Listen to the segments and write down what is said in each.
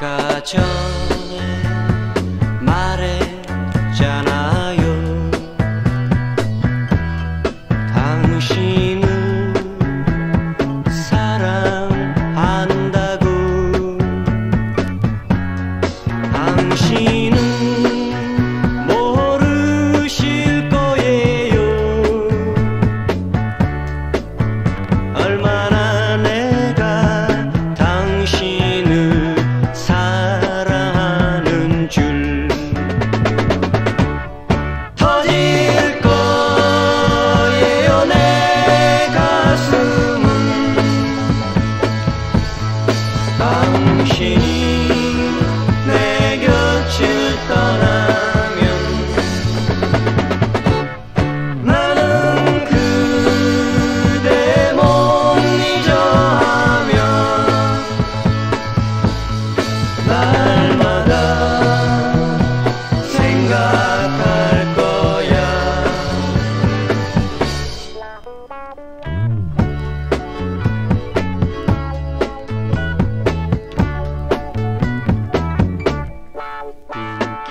내가 저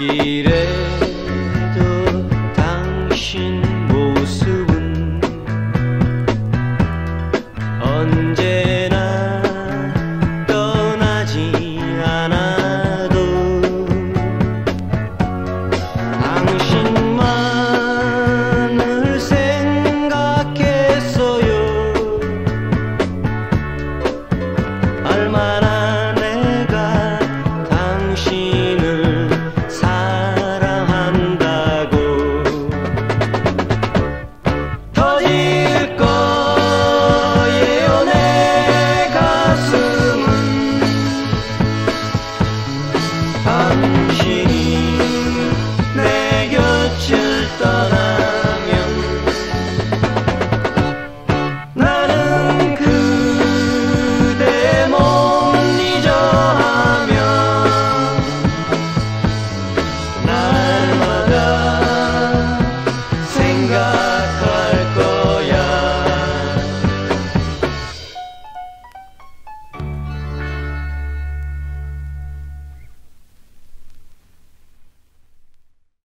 이래도 당신 모습은 언제나 떠나지 않아도 당신만을 생각했어요. 얼마나